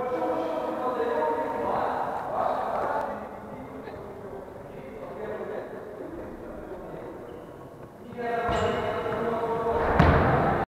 وتؤمن